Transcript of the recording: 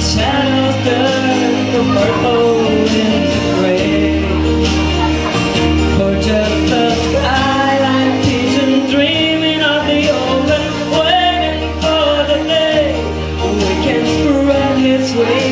shadows turn to purple and gray. For just a skyline pigeon dreaming of the open, waiting for the day we can spread its wings.